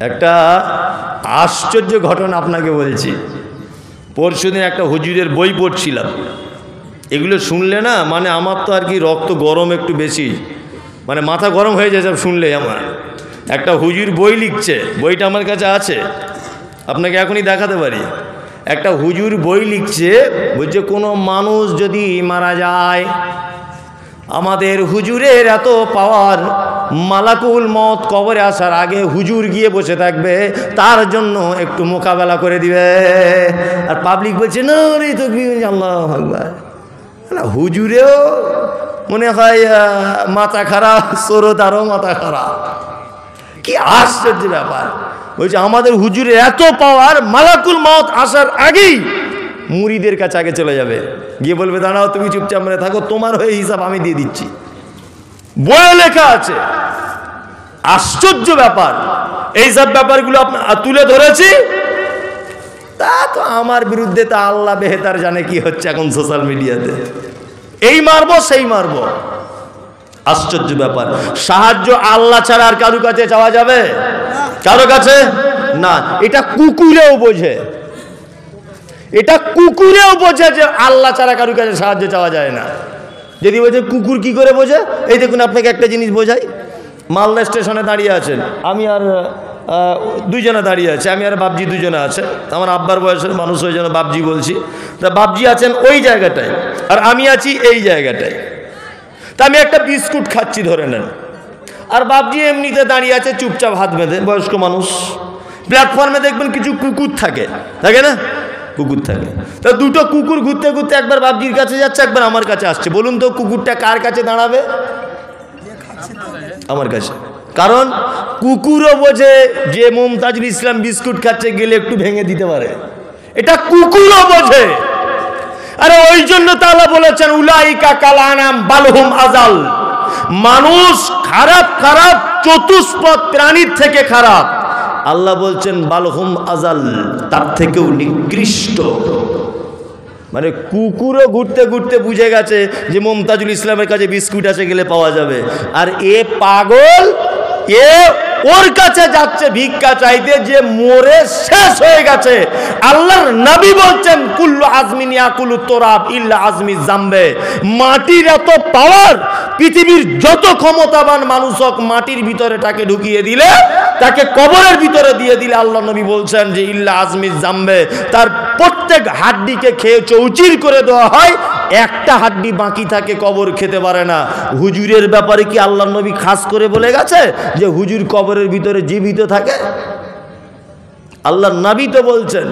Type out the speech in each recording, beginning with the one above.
একটা আশ্চর্য ঘটনা আপনাকে বলছি। পরশুদিন একটা হুজুরের বই পড়ছিলাম। এগুলো শুনলে না মানে আমার তো আর কি রক্ত গরম একটু বেশি। মানে মাথা গরম হয়ে যায় সব শুনলে আমার। একটা হুজুর বই লিখছে, বইটা আমার কাছে আছে। আপনাকে এখনই দেখাতে পারি। একটা হুজুর বই লিখছে, বলছে কোনো মানুষ যদি মারা যায় আমাদের হুজুরের এত পাওয়ার, মালাকুল মত কবরে আসার আগে হুজুর গিয়ে বসে থাকবে, তার জন্য একটু মোকাবেলা করে দিবে। আর পাবলিক বলছে, না রে তো আল্লাহ আকবার। না হুজুরেও মনে হয় মাথা খারাপ সরোদারও মাথা খারাপ। কি আশ্চর্য ব্যাপার। বলছে, আমাদের হুজুরের এত পাওয়ার, মালাকুল মত আসার আগেই মুড়িদের কাছে আগে চলে যাবে। গিয়ে বলবে, দাঁড়াও, তুমি চুপচাপ মেরে থাকো তোমার হয়ে হিসাব আমি দিয়ে দিচ্ছি। বইয়ে লেখা আছে, আশ্চর্য ব্যাপার এইসব ব্যাপারগুলো তুলে ধরেছি। তা তো আমার বিরুদ্ধে তা আল্লাহ বেহেতার জানে কি হচ্ছে এখন সোশ্যাল মিডিয়াতে। এই মারবো, সেই মারবো। আশ্চর্য ব্যাপার। সাহায্য আল্লাহ ছাড়া আর কারও কাছে চাওয়া যাবে? কারও কাছে? না। এটা কুকুরেও বোঝে। এটা কুকুরেও বোঝে যে আল্লাহ ছাড়া কারু কাছে সাহায্য চাওয়া যায় না। যদি বোঝে কুকুর কি করে বোঝে? এই দেখুন, আপনাকে একটা জিনিস বোঝাই। মালদা স্টেশনে দাঁড়িয়ে আছেন। আমি আর দুইজনে দাঁড়িয়ে আছে। আমি আর বাবজি দুজনে আছে। আমার আব্বার বয়সের মানুষ ওই জন্য বাবজি বলছি। তা বাবজি আছেন ওই জায়গাটায় আর আমি আছি এই জায়গাটায়। তা আমি একটা বিস্কুট খাচ্ছি, ধরে নেন। আর বাবজি এমনিতে দাঁড়িয়ে আছে, চুপচাপ হাত বেঁধে, বয়স্ক মানুষ। প্ল্যাটফর্মে দেখবেন কিছু কুকুর থাকে। থাকে না? কুকুর থাকে। তা দুটো কুকুর ঘুরতে ঘুরতে একবার বাবজির কাছে যাচ্ছে, একবার আমার কাছে আসছে। বলুন তো কুকুরটা কার কাছে দাঁড়াবে? আমার কাছে। কারণ কুকুরও বোঝে যে মমতাজুল ইসলাম বিস্কুট খাচ্ছে, গেলে একটু ভেঙে দিতে পারে। এটা কুকুরও বোঝে। আরে ওই জন্য তাআলা বলেছেন, উলাইকা কালানাম বালহুম আজাল মানুষ খারাপ খারাপ, চতুষ্পদ প্রাণীর থেকে খারাপ। আল্লাহ বলছেন, বালহুম আজাল তার থেকেও নিকৃষ্ট। মানে কুকুরও ঘুরতে ঘুরতে বুঝে গেছে যে মমতাজুল ইসলামের কাছে বিস্কুট আছে গেলে পাওয়া যাবে। আর এ পাগল, এ ওর কাছে যাচ্ছে, ভিক্ষা চাইতে যে মরে শেষ হয়ে গেছে। আল্লাহর নবী বলছেন, কুল্লু আজমিন ইয়াকুলু তোরাব ইল্লা আজমি জাম্বে। মাটির এত পাওয়ার পৃথিবীর যত ক্ষমতাবান মানুষ হোক, মাটির ভিতরে তাকে ঢুকিয়ে দিলে, তাকে কবরের ভিতরে দিয়ে দিলে আল্লাহ নবী বলছেন যে, ইল্লা আজমি জাম্বে। তার প্রত্যেক হাড্ডিকে খেয়ে চৌচির করে দেওয়া হয়, একটা হাড্ডি বাকি থাকে, কবর খেতে পারে না। হুজুরের ব্যাপারে কি আল্লাহ নবী খাস করে বলে গেছে যে, হুজুর কবরের ভিতরে জীবিত থাকে? আল্লাহ নবী তো বলছেন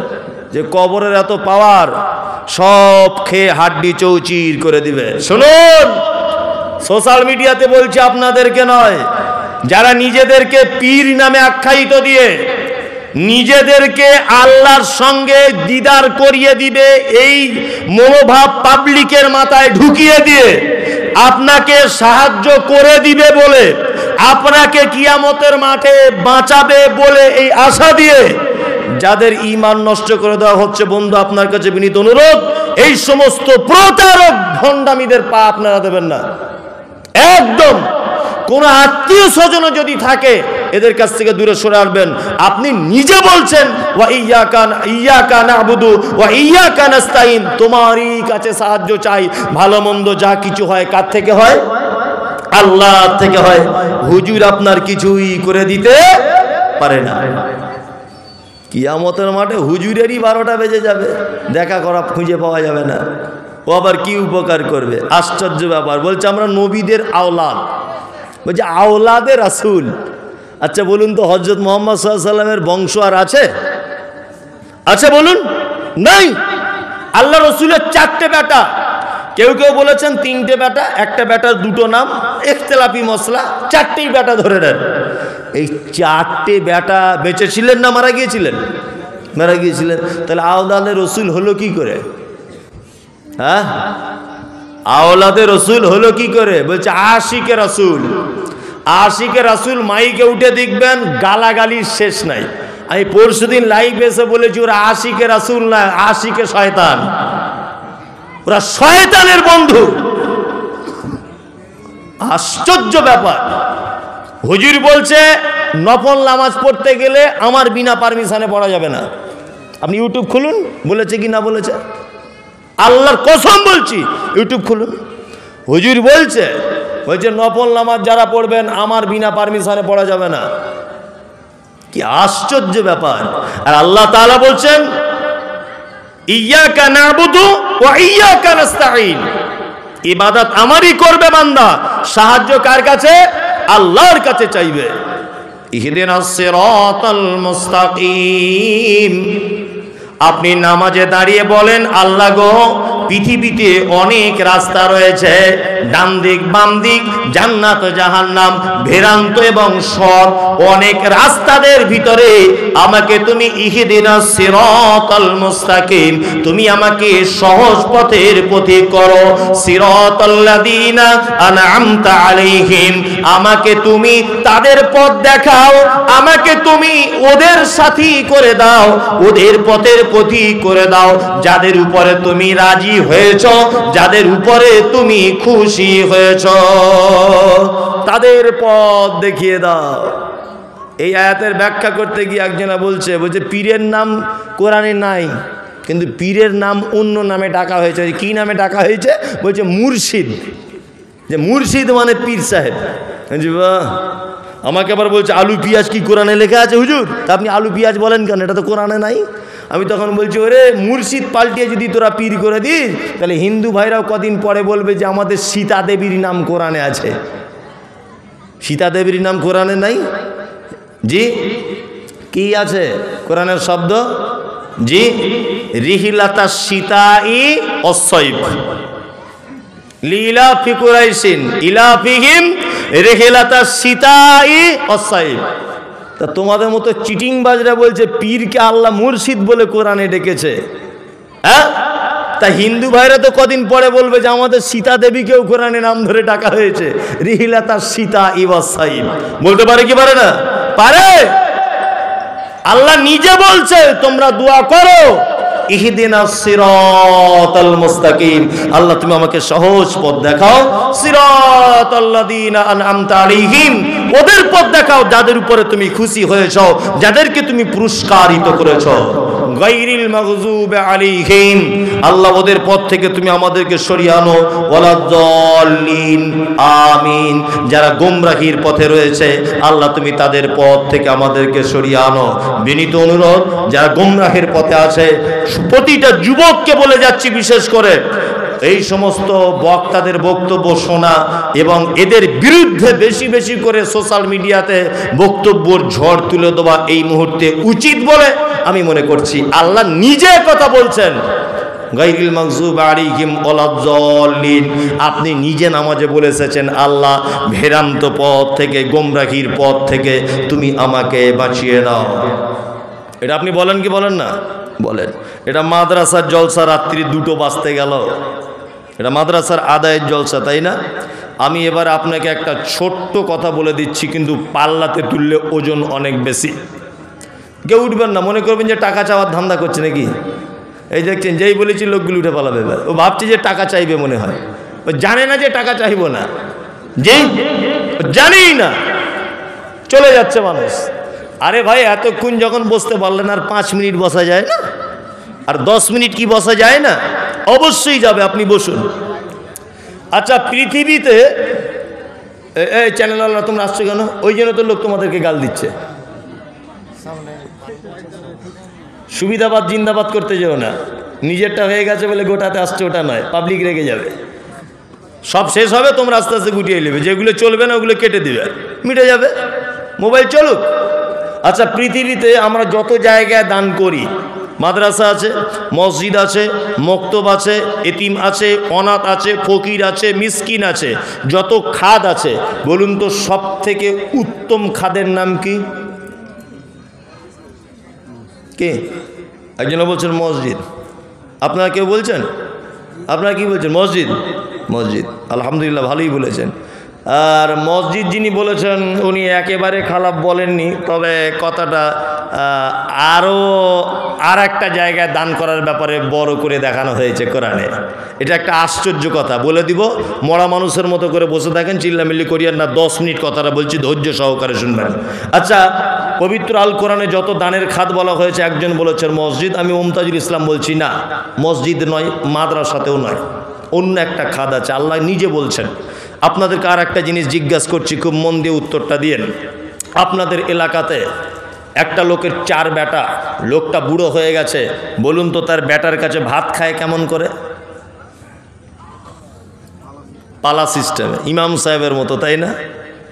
যে কবরের এত পাওয়ার সব খেয়ে হাড্ডি চৌচির করে দিবে। শুনুন, সোশ্যাল মিডিয়াতে বলছি আপনাদেরকে নয়, যারা নিজেদেরকে পীর নামে আখ্যায়িত দিয়ে নিজেদেরকে আল্লাহর সঙ্গে দিদার করিয়ে দিবে, এই মনোভাব পাবলিকের মাথায় ঢুকিয়ে দিয়ে আপনাকে সাহায্য করে দিবে বলে আপনাকে কিয়ামতের মাঠে বাঁচাবে বলে এই আশা দিয়ে যাদের ইমান নষ্ট করে দেওয়া হচ্ছে, বন্ধু, আপনার কাছে বিনীত অনুরোধ, এই সমস্ত প্রতারক ভণ্ডামীদের পা আপনারা দেবেন না। একদম কোন আত্মীয় স্বজন যদি থাকে, এদের কাছ থেকে দূরে সরে আসবেন। আপনি নিজে বলছেন ইয়া কান ইয়া কান আবুদু ওয়া ইয়া তোমারই কাছে সাহায্য চাই, ভালো মন্দ যা কিছু হয়, কার থেকে হয়? আল্লাহ থেকে হয়, হুজুর আপনার কিছুই করে দিতে পারে না। কিয়ামতের মাঠে হুজুরেরই বারোটা বেজে যাবে, দেখা করা খুঁজে পাওয়া যাবে না। ও আবার কি উপকার করবে? আশ্চর্য ব্যাপার। বলছে, আমরা নবীদের আওলাদ। বলছে, আওলাদে রাসুল। আচ্ছা বলুন তো হজরত মোহাম্মদ সাল্লামের বংশ আর আছে? আছে বলুন? নাই। আল্লাহ রসুলের চারটে বেটা। কেউ কেউ বলেছেন তিনটে বেটা একটা বেটার দুটো নাম একতেলাপি মশলা, চারটেই বেটা ধরে নেন। এই চারটে বেটা বেঁচে ছিলেন না মারা গিয়েছিলেন? মারা গিয়েছিলেন। তাহলে আওলাদের রসুল হলো কি করে? হ্যাঁ? আওলাদে রসুল হলো কি করে? বলছে, আশিকে রসুল। আশিকে রসুল মাইকে উঠে দেখবেন গালাগালির শেষ নাই। আমি পরশুদিন লাইভ এসে বলেছি, ওরা আশিকে রাসুল না, আশিকে শয়তান। ওরা শয়তানের বন্ধু। আশ্চর্য ব্যাপার। হুজুর বলছে, নফল নামাজ পড়তে গেলে আমার বিনা পারমিশনে পড়া যাবে না। আপনি ইউটিউব খুলুন, বলেছে কি না বলেছে? আল্লাহর কসম বলছি, ইউটিউব খুলুন। হুজুর বলছে বলছে, নফল নামাজ যারা পড়বেন, আমার বিনা পারমিশনে পড়া যাবে না। কি আশ্চর্য ব্যাপার। আর আল্লাহ তাআলা বলছেন ইয়াকা নাবুদু ওয়া ইয়াকা নাস্তাঈন। ইবাদত আমারই করবে বান্দা। সাহায্য কার কাছে? আল্লাহর কাছে চাইবে। মুস্তাকিম। আপনি নামাজে দাঁড়িয়ে বলেন, আল্লাহ গো পৃথিবীতে অনেক রাস্তা রয়েছে। ডান দিক বাম দিক জান্নাত, জাহান্নাম ভেরান্ত এবং সৎ। অনেক রাস্তাদের ভিতরে আমাকে তুমি ইহিদিনা সিরাতাল মুস্তাকিম, তুমি আমাকে সহজ পথের পথিক করো। সিরাতাল্লাযিনা আনআমতা আলাইহিম, আমাকে তুমি তাদের পথ দেখাও, আমাকে তুমি ওদের সাথী করে দাও, ওদের পথের পথিক করে দাও, যাদের উপরে তুমি রাজি হয়েছ, যাদের উপরে তুমি খুশি হয়েছ, তাদের পথ দেখিয়ে দাও। এই আয়াতের ব্যাখ্যা করতে গিয়ে একজনা বলছে বলছে, পীরের নাম কোরআনে নাই, কিন্তু পীরের নাম অন্য নামে ডাকা হয়েছে। কি নামে ডাকা হয়েছে? বলছে, মুর্শিদ। যে মুর্শিদ মানে পীর সাহেব। আমাকে আবার বলছে, আলু পেঁয়াজ কি কোরআনে লেখা আছে হুজুর? তা আপনি আলু পিঁয়াজ বলেন কেন? এটা তো কোরআনে নাই। আমি তখন বলছি, ওরে মুর্শিদ পাল্টিয়ে যদি তোরা পীর করে দিস, তাহলে হিন্দু ভাইরাও কদিন পরে বলবে যে আমাদের সীতা দেবীর নাম কোরআনে আছে। সীতা দেবীর নাম কোরআনে নাই? জি? কি আছে কোরআনের শব্দ? জি? রিহিলাতা সীতাই অসৈব। লীলা ফিকুরাইসিন ইলা ফিহিম রেহেলাতা সীতাই অসাইব তা তোমাদের মতো চিটিং বাজরা বলছে, পীরকে আল্লাহ মুর্শিদ বলে কোরআনে ডেকেছে। হ্যাঁ? তা হিন্দু ভাইরা তো কদিন পরে বলবে যে আমাদের সীতা দেবীকেও কোরআনে নাম ধরে ডাকা হয়েছে। রিহিলা তার সীতা ইবাসাইব বলতে পারে কি পারে না? পারে! আল্লাহ নিজে বলছে, তোমরা দোয়া করো। ইহদিনা সিরাতাল মুস্তাকিম। আল্লাহ, তুমি আমাকে সহজ পথ দেখাও। সিরাতাল্লাযিনা আনআমতা আলাইহিম। ওদের পথ দেখাও যাদের উপরে তুমি খুশি হয়েছো, যাদেরকে তুমি পুরস্কারিত করেছ। গায়রিল মাগজুব আলাইহিম। আল্লাহ ওদের পথ থেকে তুমি আমাদেরকে সরিয়ে আনো। ওয়ালাদ্দাল্লিন, আমিন। যারা গোমরাহির পথে রয়েছে, আল্লাহ তুমি তাদের পথ থেকে আমাদেরকে সরিয়ে আনো। বিনীত অনুরোধ, যারা গোমরাহের পথে আছে, প্রতিটা যুবককে বলে যাচ্ছি বিশেষ করে। এই সমস্ত বক্তাদের বক্তব্য শোনা এবং এদের বিরুদ্ধে বেশি বেশি করে সোশ্যাল মিডিয়াতে বক্তব্যর ঝড় তুলে দেওয়া এই মুহূর্তে উচিত বলে আমি মনে করছি। আল্লাহ নিজে কথা বলছেন। গাইরিল মাকজুব আপনি নিজে নামাজে বলে এসেছেন আল্লাহ ভেরান্ত পথ থেকে গোমরাহির পথ থেকে তুমি আমাকে বাঁচিয়ে নাও। এটা আপনি বলেন কি বলেন না? বলেন। এটা মাদ্রাসার জলসা রাত্রি দুটো বাজতে গেল। এটা মাদ্রাসার আদায়ের জলসা, তাই না? আমি এবার আপনাকে একটা ছোট্ট কথা বলে দিচ্ছি, কিন্তু পাল্লাতে তুললে ওজন অনেক বেশি। কেউ উঠবেন না, মনে করবেন যে টাকা চাওয়ার ধান্দা করছে নাকি? এই দেখছেন, যেই বলেছি লোকগুলো উঠে পালাবে। এবার ও ভাবছে যে টাকা চাইবে মনে হয়। ও জানে না যে টাকা চাইব না। যেই জানেই না। চলে যাচ্ছে মানুষ। আরে ভাই, এতক্ষণ যখন বসতে পারলেন আর পাঁচ মিনিট বসা যায় না? আর দশ মিনিট কি বসা যায় না? অবশ্যই যাবে, আপনি বসুন। আচ্ছা পৃথিবীতে এই চ্যানেলওয়ালা তোমরা আসছো কেন? ওই জন্য তো লোক তোমাদেরকে গাল দিচ্ছে। সুবিধাবাদ, জিন্দাবাদ করতে যেও না। নিজেরটা হয়ে গেছে বলে গোটাতে আসছে, ওটা নয় পাবলিক রেগে যাবে। সব শেষ হবে, তোমরা আস্তে আস্তে গুটিয়ে নেবে। যেগুলো চলবে না, ওগুলো কেটে দিবে। মিটে যাবে। মোবাইল চলুক। আচ্ছা পৃথিবীতে আমরা যত জায়গায় দান করি মাদ্রাসা আছে, মসজিদ আছে, মক্তব আছে, এতিম আছে, অনাথ আছে, ফকির আছে, মিসকিন আছে, যত খাদ আছে, বলুন তো সব থেকে উত্তম খাদের নাম কি? কে? একজন বলছেন মসজিদ। আপনারা কেউ বলছেন? আপনারা কি বলছেন? মসজিদ? মসজিদ। আলহামদুলিল্লাহ, ভালোই বলেছেন। আর মসজিদ যিনি বলেছেন, উনি একেবারে খারাপ বলেননি, তবে কথাটা আরও আর একটা জায়গায় দান করার ব্যাপারে বড় করে দেখানো হয়েছে কোরআনে। এটা একটা আশ্চর্য কথা। বলে দিব, মরা মানুষের মতো করে বসে থাকেন, চিল্লামিল্লি করিয়ার না, দশ মিনিট কথাটা বলছি, ধৈর্য সহকারে শুনবেন। আচ্ছা পবিত্র আল কোরআনে যত দানের খাত বলা হয়েছে, একজন বলেছেন মসজিদ আমি মমতাজুল ইসলাম বলছি না, মসজিদ নয়, মাদ্রাসাতেও নয়, অন্য একটা খাদ আছে। আল্লাহ নিজে বলছেন। আপনাদেরকে আর একটা জিনিস জিজ্ঞাসা করছি, খুব মন দিয়ে উত্তরটা দিয়েন। আপনাদের এলাকাতে একটা লোকের চার বেটা, লোকটা বুড়ো হয়ে গেছে, বলুন তো তার বেটার কাছে ভাত খায় কেমন করে? পালা সিস্টেমে। ইমাম সাহেবের মতো, তাই না?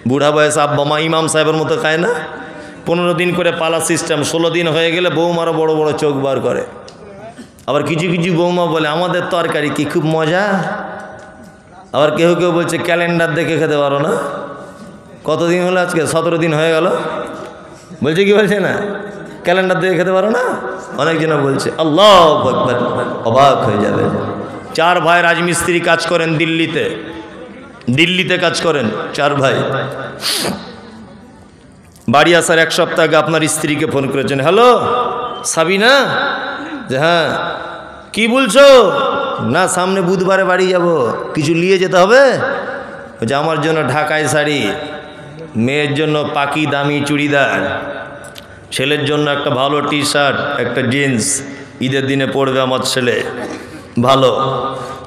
বুড়া বয়স আব্বা, মা ইমাম সাহেবের মতো খায় না? পনেরো দিন করে পালা সিস্টেম, ষোলো দিন হয়ে গেলে বৌমারও বড় বড় চোখ বার করে। আবার কিছু কিছু বৌমা বলে, আমাদের তরকারি কি খুব মজা? আবার কেউ কেউ বলছে, ক্যালেন্ডার দেখে খেতে পারো না। কতদিন হলো আজকে? সতেরো দিন হয়ে গেল। বলছে, কি বলছে না? ক্যালেন্ডার দেখে খেতে পারো না? অনেকজন বলছে, আল্লাহ অবাক হয়ে যাবে। চার ভাই রাজমিস্ত্রি কাজ করেন দিল্লিতে। দিল্লিতে কাজ করেন চার ভাই। বাড়ি আসার এক সপ্তাহ আগে আপনার স্ত্রীকে ফোন করেছেন। হ্যালো, সাবিনা? যে হ্যাঁ কি বলছো? না, সামনে বুধবারে বাড়ি যাব। কিছু নিয়ে যেতে হবে? যে আমার জন্য ঢাকায় শাড়ি, মেয়ের জন্য পাকি দামি চুড়িদার, ছেলের জন্য একটা ভালো টি শার্ট একটা জিন্স, ঈদের দিনে পড়বে আমার ছেলে। ভালো।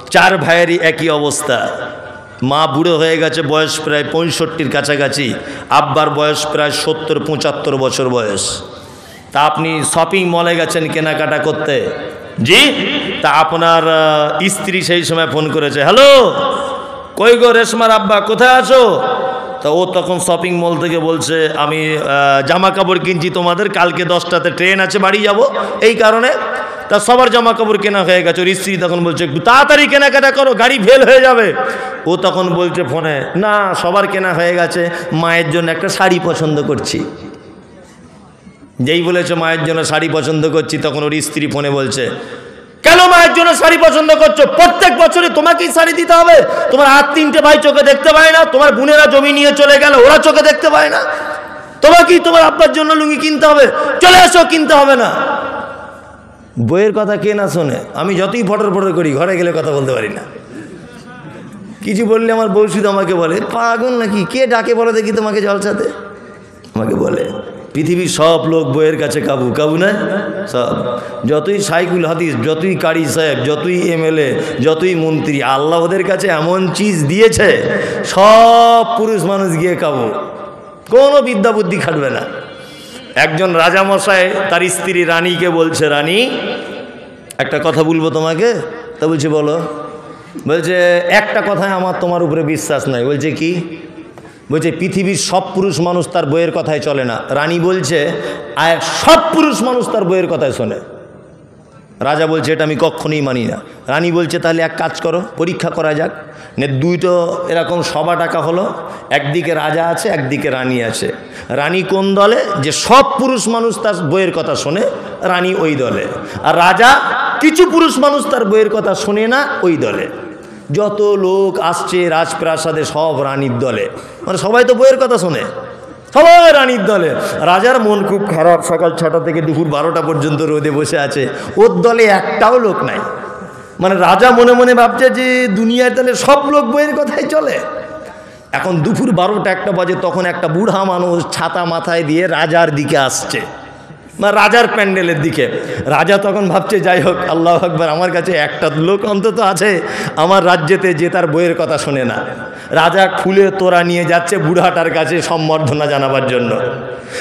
চার ভাইয়েরই একই অবস্থা। মা বুড়ো হয়ে গেছে, বয়স প্রায় পঁয়ষট্টির কাছাকাছি। আব্বার বয়স প্রায় সত্তর, পঁচাত্তর বছর বয়স। তা আপনি শপিং মলে গেছেন কেনাকাটা করতে? জি? তা আপনার স্ত্রী সেই সময় ফোন করেছে, হ্যালো, কই গো রেশমার আব্বা, কোথায় আছো? তা ও তখন শপিং মল থেকে বলছে, আমি জামা কাপড় কিনছি, তোমাদের কালকে দশটাতে ট্রেন আছে, বাড়ি যাব। এই কারণে তা সবার জামা কাপড় কেনা হয়ে গেছে। ওর স্ত্রী তখন বলছে, একটু তাড়াতাড়ি কেনাকাটা করো, গাড়ি ফেল হয়ে যাবে। ও তখন বলছে ফোনে, না, সবার কেনা হয়ে গেছে, মায়ের জন্য একটা শাড়ি পছন্দ করছি। যেই বলেছে মায়ের জন্য শাড়ি পছন্দ করছি, তখন ওর স্ত্রী ফোনে বলছে, কেন মায়ের জন্য শাড়ি পছন্দ করছ? প্রত্যেক বছরে তোমাকেই শাড়ি দিতে হবে। তোমার আর তিনটে ভাই চোখে দেখতে পায় না, তোমার বোনেরা জমি নিয়ে চলে গেল, ওরা চোখে দেখতে পায় না। তোমাকেই তোমার আব্বার জন্য লুঙ্গি কিনতে হবে। চলে এসো, কিনতে হবে না। বইয়ের কথা কে না শোনে? আমি যতই ফটর ফটর করি, ঘরে গেলে কথা বলতে পারি না। কিছু বললে আমার বউ আমাকে বলে, পাগল নাকি? কে ডাকে বলো দেখি তোমাকে জলসাতে? আমাকে বলে পৃথিবীর সব লোক বইয়ের কাছে কাবু কাবু না? সব। যতই সাইকুল হাদিস, যতই কারি সাহেব, যতই এমএলএ, যতই মন্ত্রী, আল্লাহ ওদের কাছে এমন চিজ দিয়েছে, সব পুরুষ মানুষ গিয়ে কাবু। কোনো বিদ্যা বুদ্ধি খাটবে না। একজন রাজামশাই তার স্ত্রী রানীকে বলছে, রানী, একটা কথা বলব তোমাকে? তা বলছে, বলো। বলছে, একটা কথায় আমার তোমার উপরে বিশ্বাস নাই। বলছে, কি? বলছে, পৃথিবীর সব পুরুষ মানুষ তার বইয়ের কথায় চলে না। রানী বলছে আর সব পুরুষ মানুষ তার বইয়ের কথায় শোনে। রাজা বলছে, এটা আমি কখনই মানি না। রানী বলছে, তাহলে এক কাজ করো, পরীক্ষা করা যাক। নে, দুইটো এরকম সভা টাকা হলো, একদিকে রাজা আছে, একদিকে রানী আছে। রানী কোন দলে? যে সব পুরুষ মানুষ তার বইয়ের কথা শোনে, রানী ওই দলে। আর রাজা, কিছু পুরুষ মানুষ তার বইয়ের কথা শোনে না, ওই দলে। যত লোক আসছে রাজপ্রাসাদে, সব রানীর দলে। মানে সবাই তো বইয়ের কথা শোনে। সবাই রানীর দলে। রাজার মন খুব খারাপ, সকাল ছটা থেকে দুপুর বারোটা পর্যন্ত রোদে বসে আছে। ওর দলে একটাও লোক নাই। মানে রাজা মনে মনে ভাবছে যে দুনিয়ায় তাহলে সব লোক বইয়ের কথাই চলে। এখন দুপুর বারোটা একটা বাজে, তখন একটা বুড়া মানুষ ছাতা মাথায় দিয়ে রাজার দিকে আসছে। রাজার প্যান্ডেলের দিকে। রাজা তখন ভাবছে, যাই হোক, আল্লাহ আকবর, আমার কাছে একটা লোক অন্তত আছে, আমার রাজ্যেতে যে তার বইয়ের কথা শোনে না। রাজা খুলে তোরা নিয়ে যাচ্ছে বুড়াটার কাছে সম্বর্ধনা জানাবার জন্য।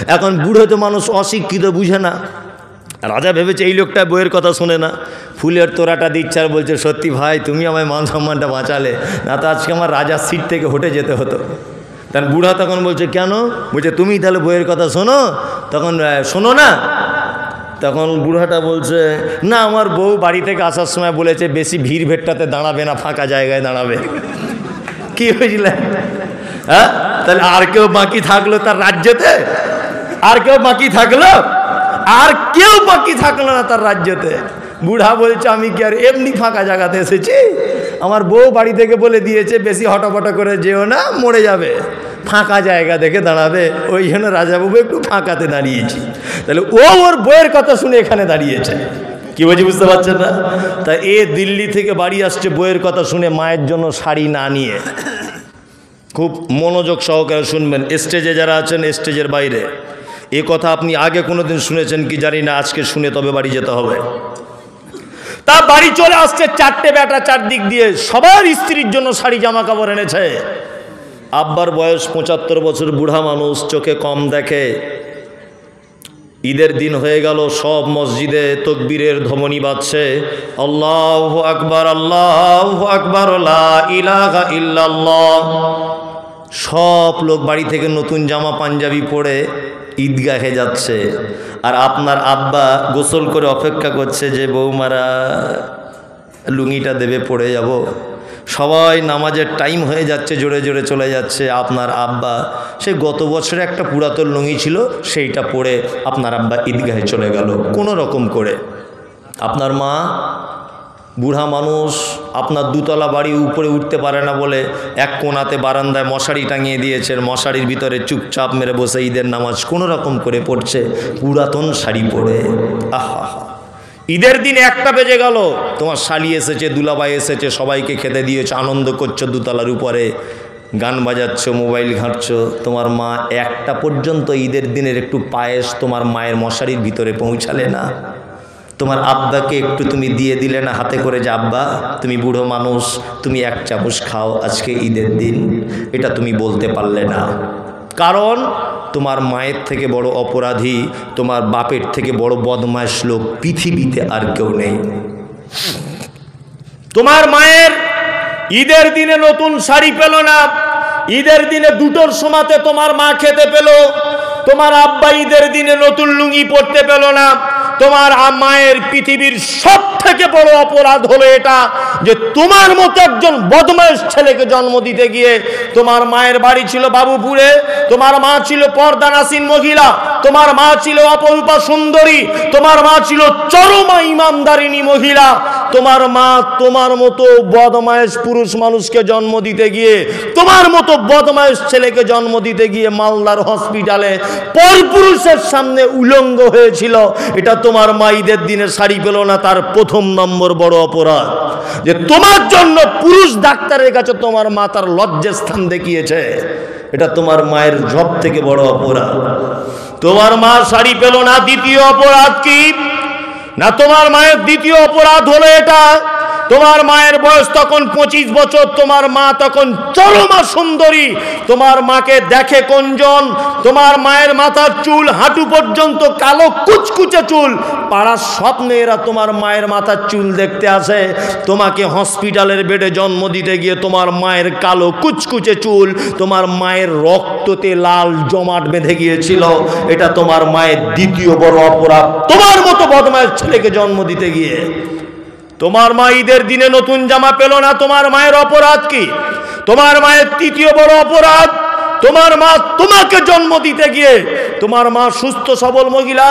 এখন বুড়ো তো মানুষ অশিক্ষিত বুঝে না। রাজা ভেবেছে, এই লোকটা বইয়ের কথা শোনে না। ফুলের তোরাটা দিচ্ছে আর বলছে, সত্যি ভাই, তুমি আমায় মান সম্মানটা বাঁচালে, না তো আজকে আমার রাজার সিট থেকে হটে যেতে হতো। তার বুড়া তখন বলছে, কেন? বলছে, তুমি তাহলে বইয়ের কথা শোনো? তখন শোনো না? তখন বুড়াটা বলছে, না, আমার বউ বাড়ি থেকে আসার সময় বলেছে, বেশি ভিড় ভেটটাতে দাঁড়াবে না, ফাঁকা জায়গায় দাঁড়াবে। কি হয়েছিল? হ্যাঁ? তাহলে আর কেউ বাকি থাকল তার রাজ্যতে? আর কেউ বাকি থাকল? আর কেউ বাকি থাকল না তার রাজ্যতে? বুড়া বলছে, আমি কি আর এমনি ফাঁকা জায়গাতে এসেছি? আমার বউ বাড়ি থেকে বলে দিয়েছে, বেশি হটাফটা করে যেও না, মরে যাবে। ফাঁকা জায়গা দেখে দাঁড়াবে। ওই জন্য রাজাবাবু একটু ফাঁকাতে দাঁড়িয়েছি। তাহলে ও ওর বইয়ের কথা শুনে এখানে দাঁড়িয়েছে। কি বলছি বুঝতে পারছেন না? তা এ দিল্লি থেকে বাড়ি আসছে বইয়ের কথা শুনে মায়ের জন্য শাড়ি না নিয়ে। খুব মনোযোগ সহকারে শুনবেন। স্টেজে যারা আছেন, স্টেজের বাইরে। এ কথা আপনি আগে কোনোদিন শুনেছেন কি জানি না, আজকে শুনে তবে বাড়ি যেতে হবে। তা বাড়ি চলে আসছে চারটে বেটা চারদিক দিয়ে। সবার স্ত্রীর জন্য শাড়ি জামা কাপড় এনেছে। আব্বার বয়স পঁচাত্তর বছর, বুড়া মানুষ চোখে কম দেখে। ঈদের দিন হয়ে গেল, সব মসজিদে তকবীরের ধমনী বাজছে। আল্লাহ আকবার আল্লাহ আকবার সব লোক বাড়ি থেকে নতুন জামা, পাঞ্জাবি পরে ঈদগাহে যাচ্ছে। আর আপনার আব্বা গোসল করে অপেক্ষা করছে যে, বৌমারা, লুঙ্গিটা দেবে পড়ে যাব। সবাই নামাজের টাইম হয়ে যাচ্ছে, জোরে জোরে চলে যাচ্ছে। আপনার আব্বা, সে গত বছরে একটা পুরাতন লুঙ্গি ছিল, সেইটা পরে আপনার আব্বা ঈদগাহে চলে গেল। কোনো রকম করে। আপনার মা বুড়া মানুষ আপনার দুতলা বাড়ি উপরে উঠতে পারে না বলে এক কোনাতে বারান্দায় মশারি টাঙিয়ে দিয়েছে মশারির ভিতরে চুপচাপ মেরে বসে ঈদের নামাজ কোনো রকম করে পড়ছে। পুরাতন শাড়ি পরে। আহা ঈদের দিন একটা বেজে গেল। তোমার শালি এসেছে দুলাবাই এসেছে, সবাইকে খেতে দিয়েছে, আনন্দ করছ দুতলার উপরে। গান বাজাচ্ছ, মোবাইল ঘাঁটছ। তোমার মা একটা পর্যন্ত ঈদের দিনের একটু পায়েস তোমার মায়ের মশারির ভিতরে পৌঁছালে না। তোমার আব্বাকে একটু তুমি দিয়ে দিলে না হাতে করে যে, আব্বা, তুমি বুড়ো মানুষ, তুমি এক চামচ খাও, আজকে ঈদের দিন। এটা তুমি বলতে পারলে না। কারণ তোমার মায়ের থেকে বড় অপরাধী, তোমার বাপের থেকে বড় বদমাস লোক পৃথিবীতে আর কেউ নেই। তোমার মায়ের ঈদের দিনে নতুন শাড়ি পেল না, ঈদের দিনে দুটোর সময়তে তোমার মা খেতে পেল, তোমার আব্বা ঈদের দিনে নতুন লুঙ্গি পরতে পেল না তোমার মায়ের পৃথিবীর সব থেকে বড় অপরাধ হলো এটা যে তোমার মতো একজন বদমাইশ ছেলেকে জন্ম দিতে গিয়ে তোমার মায়ের বাড়ি ছিল বাবুপুরে, তোমার মা ছিল পর্দানাসীন মহিলা, তোমার মা ছিল অপরূপা সুন্দরী, তোমার মা ছিল চরমা ইমামদারিনী মহিলা, তোমার মা তোমার মতো বদমায়েশ পুরুষ মানুষকে জন্ম দিতে গিয়ে, তোমার মতো বদমায়েশ ছেলেকে জন্ম দিতে গিয়ে মালদার হসপিটালে পরপুরুষের সামনে উলঙ্গ হয়েছিল। এটা তোমার মা ঈদের দিনে শাড়ি পেল না, তার প্রথম নম্বর বড় অপরাধ। যে তোমার জন্য পুরুষ ডাক্তারের কাছে তোমার মা তার লজ্জার স্থান দেখিয়েছে, এটা তোমার মায়ের জব থেকে বড় অপরাধ। তোমার মা শাড়ি পেল না, দ্বিতীয় অপরাধ কি? না তোমার মায়ের দ্বিতীয় অপরাধ হলো এটা তোমার মায়ের বয়স তখন পঁচিশ বছর, তোমার মা তখন চরমা সুন্দরী। তোমার মাকে দেখে কোনজন তোমার মায়ের মাথার চুল হাঁটু পর্যন্ত কালো কুচকুচে চুল। পাড়ার সব মেয়েরা তোমার মায়ের মাথার চুল দেখতে আসে। তোমাকে হসপিটালের বেডে জন্ম দিতে গিয়ে তোমার মায়ের কালো কুচকুচে চুল, তোমার মায়ের রক্ততে লাল জমাট বেঁধে গিয়েছিল। এটা তোমার মায়ের দ্বিতীয় বড় অপরাধ। তোমার মতো বদমায়ের ছেলেকে জন্ম দিতে গিয়ে। তোমার মা ঈদের দিনে নতুন জামা পেল না, তোমার মায়ের অপরাধ কি? তোমার মায়ের তৃতীয় বড় অপরাধ? তোমার মা তোমাকে জন্ম দিতে গিয়ে তোমার মা সুস্থ, সবল মহিলা,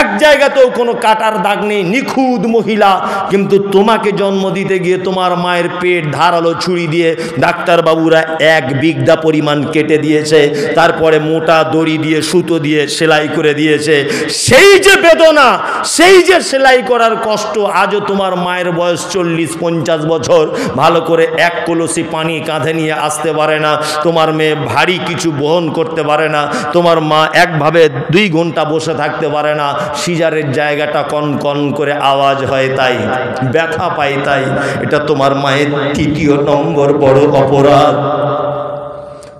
এক জায়গাতেও কোনো কাটার দাগ নেই, নিখুঁত মহিলা। কিন্তু তোমাকে জন্ম দিতে গিয়ে তোমার মায়ের পেট ধারালো ছুরি দিয়ে ডাক্তারবাবুরা এক বিঘা পরিমাণ কেটে দিয়েছে, তারপরে মোটা দড়ি দিয়ে সুতো দিয়ে সেলাই করে দিয়েছে। সেই যে বেদনা, সেই যে সেলাই করার কষ্ট, আজও তোমার মায়ের বয়স চল্লিশ, পঞ্চাশ বছর। ভালো করে এক কলসি পানি কাঁধে নিয়ে আসতে পারে না, তোমার মেয়ে ভারী কিছু বহন করতে পারে না, তোমার মা একভাবে দুই ঘণ্টা বসে থাকতে পারে না। সিজারের জায়গাটা কন কন করে আওয়াজ হয় তাই, ব্যথা পাই তাই। এটা তোমার মায়ের তৃতীয় নম্বর বড় অপরাধ।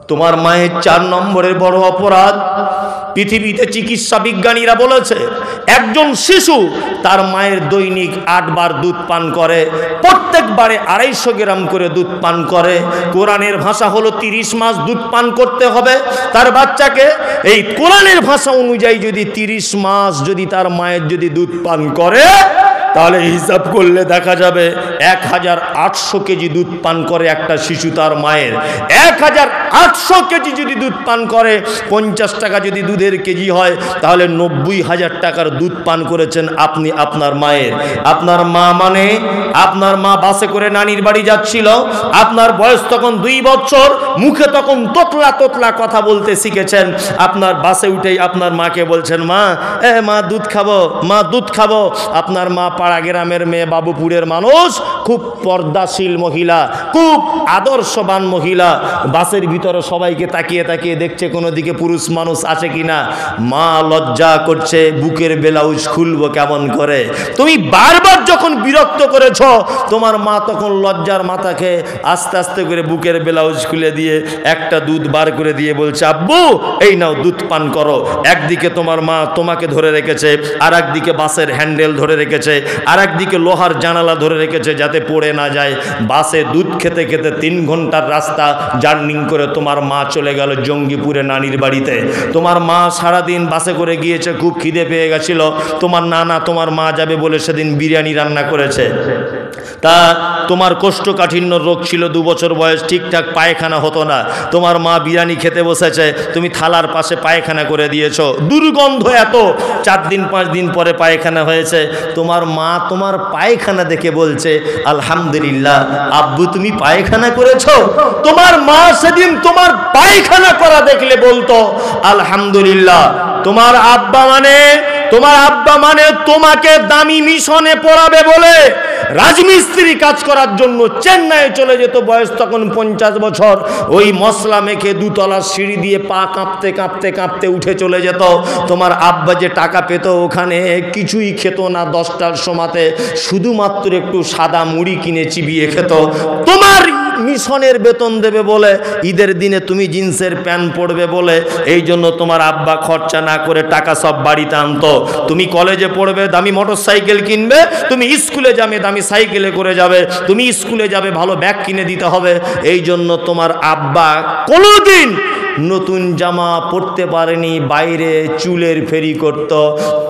তোমার মায়ের চার নম্বরের বড় অপরাধ পৃথিবীতে চিকিৎসা বিজ্ঞানীরা বলেছে, একজন শিশু তার মায়ের দৈনিক আটবার দুধ পান করে, প্রত্যেকবারে আড়াইশো গ্রাম করে দুধ পান করে, কোরআনের ভাষা হলো তিরিশ মাস দুধ পান করতে হবে, তার বাচ্চাকে এই কোরআনের ভাষা অনুযায়ী যদি তিরিশ মাস যদি তার মায়ের যদি দুধ পান করে, তাহলে হিসাব করলে দেখা যাবে এক হাজার আটশো কেজি দুধ পান করে একটা শিশু তার মায়ের। এক হাজার আটশো কেজি যদি দুধ পান করে, পঞ্চাশ টাকা যদি দুধের কেজি হয়, তাহলে নব্বই হাজার টাকার দুধ পান করেছেন আপনি আপনার মায়ের। আপনার মা মানে আপনার মা বাসে করে নানির বাড়ি যাচ্ছিল, আপনার বয়স তখন দুই বছর, মুখে তখন তোতলা তোতলা কথা বলতে শিখেছেন। আপনার বাসে উঠেই আপনার মাকে বলছেন, মা, এ মা, দুধ খাব, মা, দুধ খাব। আপনার মা পাড়া গ্রামের মেয়ে, বাবুপুরের মানুষ, খুব পর্দাশীল মহিলা, খুব আদর্শবান মহিলা। বাসের ভিতরে সবাইকে তাকিয়ে তাকিয়ে দেখছে কোনো দিকে পুরুষ মানুষ আছে কিনা। মা লজ্জা করছে, বুকের ব্লাউজ খুলবো কেমন করে? তুমি বারবার যখন বিরক্ত করেছ, তোমার মা তখন লজ্জার মাথাকে আস্তে আস্তে করে বুকের ব্লাউজ খুলে দিয়ে একটা দুধ বার করে দিয়ে বলছে, আব্বু, এই নাও দুধ পান করো। একদিকে তোমার মা তোমাকে ধরে রেখেছে আর একদিকে বাসের হ্যান্ডেল ধরে রেখেছে আর একদিকে লোহার জানালা ধরে রেখেছে যাতে পড়ে না যায়। বাসে দুধ খেতে খেতে তিন ঘণ্টার রাস্তা জার্নিং করে তোমার মা চলে গেল জঙ্গিপুরে নানির বাড়িতে। তোমার মা সারাদিন বাসে করে গিয়েছে, খুব খিদে পেয়ে গেছিল। তোমার নানা, তোমার মা যাবে বলে সেদিন বিরিয়ানি রান্না করেছে। তা তোমার কোষ্ঠকাঠিন্য রোগ ছিল দু বছর বয়স, ঠিকঠাক পায়খানা হতো না। তোমার মা বিরিয়ানি খেতে বসেছে, তুমি থালার পাশে পায়খানা করে দিয়েছ। দুর্গন্ধ এত, চার দিন, পাঁচ দিন পরে পায়খানা হয়েছে। তোমার মা তোমার পায়খানা দেখে বলছে, আলহামদুলিল্লাহ, আব্বু তুমি পায়খানা করেছ? তোমার মা সেদিন তোমার পায়খানা করা দেখলে বলতো, আলহামদুলিল্লাহ, তোমার আব্বা মানে তোমার আব্বা মানে তোমাকে দামি মিশনে পড়াবে বলে রাজমিস্ত্রি কাজ করার জন্য চেন্নাইয়ে চলে যেত বয়স তখন পঞ্চাশ বছর। ওই মশলা মেখে দুতলা সিঁড়ি দিয়ে পা কাঁপতে কাঁপতে কাঁপতে উঠে চলে যেত। তোমার আব্বা যে টাকা পেত ওখানে কিছুই খেত না দশটার সময়তে। শুধুমাত্র একটু সাদা মুড়ি কিনে চিবিয়ে খেত। তোমার মিশনের বেতন দেবে বলে, ঈদের দিনে তুমি জিন্সের প্যান্ট পরবে বলে। এই জন্য তোমার আব্বা খরচা না করে টাকা সব বাড়িতে আনতো। তুমি কলেজে পড়বে, দামি মোটর সাইকেল কিনবে, তুমি স্কুলে যাবে, দামি সাইকেলে করে যাবে, তুমি স্কুলে যাবে, ভালো ব্যাগ কিনে দিতে হবে। এই জন্য তোমার আব্বা কোনোদিন নতুন জামা পরতে পারেনি, বাইরে চুলের ফেরি করত,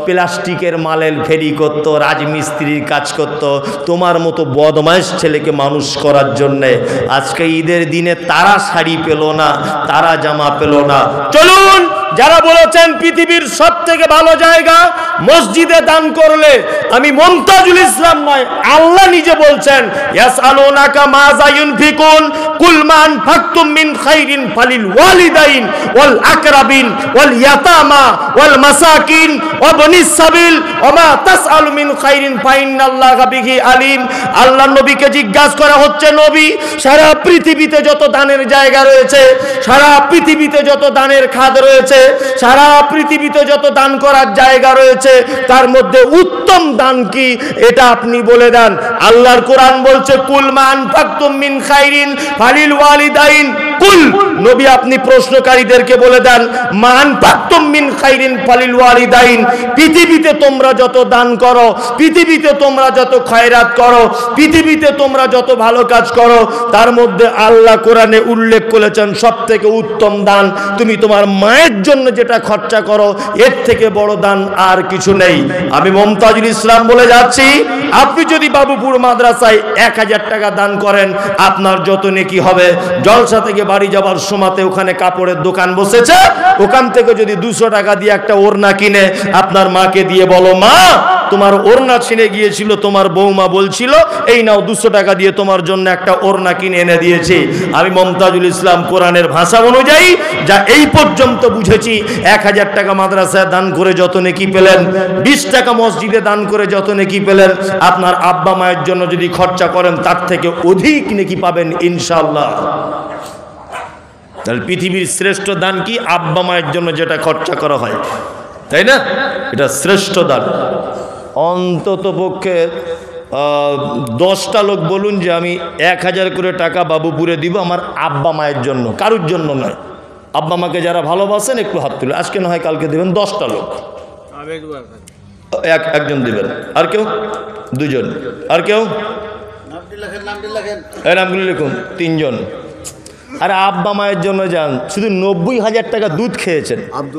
প্লাস্টিকের মালের ফেরি করত, রাজমিস্ত্রির কাজ করত। তোমার মতো বদমাইশ ছেলেকে মানুষ করার জন্যে আজকে ঈদের দিনে তারা শাড়ি পেল না, তারা জামা পেল না। চলুন, যারা বলেছেন, পৃথিবীর সব থেকে ভালো জায়গা মসজিদে দান করলে। আমি মমতাজুল ইসলাম নয়, আল্লাহ নিজে বলছেন ইয়াস আলোনাকা মাজা ইউনফিকুন কুলমান ফাকতুম মিন খাইরিন ফালিল ওয়ালিদাইন, ওয়াল আকরাবিন, ওয়াল ইয়াতামা, ওয়াল মাসাকিন ওয়া বনিস সাবিল ওয়া মা তাসআলু মিন খাইরিন ফাইন্নাল্লাহা বিহি আলিম। আল্লাহ নবীকে জিজ্ঞাসা করা হচ্ছে, নবী, সারা পৃথিবীতে যত দানের জায়গা রয়েছে, সারা পৃথিবীতে যত দানের খাদ রয়েছে সারা পৃথিবীতে যত দান করার জায়গা রয়েছে, তার মধ্যে উত্তম দান কি? এটা আপনি বলে দেন। আল্লাহর কোরআন বলছে, কুল মান মিন খাইরিন ফালিল ওয়ালিদাইন। কুল। নবী আপনি প্রশ্নকারীদেরকে বলে দেন মান ফাকতুম মিন খাইরিন ফালিল ওয়ালিদাইন। পৃথিবীতে তোমরা যত দান করো, পৃথিবীতে তোমরা যত খয়রাত করো, পৃথিবীতে তোমরা যত ভালো কাজ করো, তার মধ্যে আল্লাহ কোরআনে উল্লেখ করেছেন সব থেকে উত্তম দান। তুমি তোমার মায়ের জন্য যেটা খরচা করো, এর থেকে বড় দান আর কিছু নেই। আমি মমতাজুল ইসলাম বলে যাচ্ছি, আপনি যদি বাবুপুর মাদ্রাসায় এক হাজার টাকা দান করেন, আপনার যত নেকি হবে। জলসা থেকে বাড়ি যাবার সময়তে ওখানে কাপড়ের দোকান বসেছে, ওখান থেকে যদি দুশো টাকা দিয়ে একটা ওড়না কিনে আপনার মাকে দিয়ে বলো, মা তোমার ওড়না ছিঁড়ে গিয়েছিল, তোমার বৌমা বলছিল, এই নাও দুশো টাকা দিয়ে তোমার জন্য একটা ওড়না কিনে এনে দিয়েছি। আমি মমতাজুল ইসলাম কোরআনের ভাষা অনুযায়ী যা এই পর্যন্ত বুঝেছি, এক হাজার টাকা মাদ্রাসায় দান করে যত নেকি পেলেন, বিশ টাকা মসজিদে দান করে যত নেকি পেলেন, আপনার আব্বা মায়ের জন্য যদি খরচা করেন, তার থেকে অধিক নেকি পাবেন ইনশাল্লাহ তাহলে পৃথিবীর শ্রেষ্ঠ দান কি? আব্বা মায়ের জন্য যেটা খরচা করা হয়। তাই না? এটা শ্রেষ্ঠ দান। অন্তত পক্ষে দশটা লোক বলুন যে আমি এক হাজার করে টাকা বাবুপুরে দিব আমার আব্বা মায়ের জন্য কারুর জন্য নয়। আব্বা মাকে যারা ভালোবাসেন একটু হাত তুলে আজকে না হয় কালকে দেবেন দশটা লোক। এক একজন দিবেন। আর কেউ? দুজন। আর কেউ? নামগুলি লিখুন তিনজন। আর আব্বা মায়ের জন্য যান শুধু নব্বই হাজার টাকা দুধ খেয়েছেন। আব্দুল